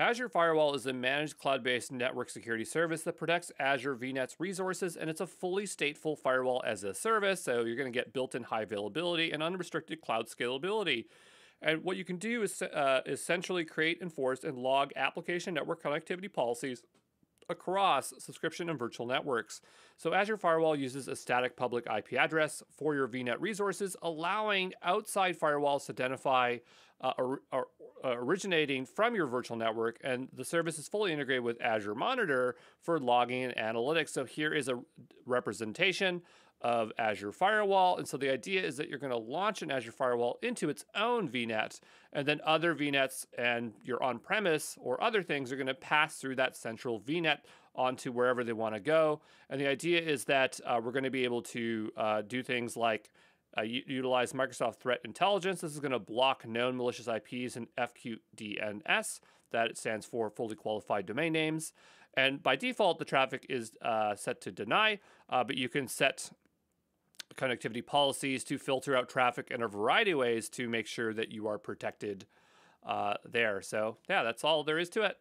Azure Firewall is a managed cloud based network security service that protects Azure VNet's resources, and it's a fully stateful firewall as a service. So you're going to get built in high availability and unrestricted cloud scalability. And what you can do is uh, essentially create, enforce, and log application network connectivity policies across subscription and virtual networks. So Azure Firewall uses a static public IP address for your VNet resources, allowing outside firewalls to identify uh, or, or, originating from your virtual network, and the service is fully integrated with Azure Monitor for logging and analytics. So here is a representation of Azure Firewall. And so the idea is that you're going to launch an Azure Firewall into its own VNet, and then other VNets and your on premise or other things are going to pass through that central VNet onto wherever they want to go. And the idea is that uh, we're going to be able to uh, do things like uh, utilize Microsoft Threat Intelligence. This is going to block known malicious IPs and FQDNS. That stands for fully qualified domain names. And by default, the traffic is uh, set to deny, uh, but you can set connectivity policies to filter out traffic in a variety of ways to make sure that you are protected uh, there. So, yeah, that's all there is to it.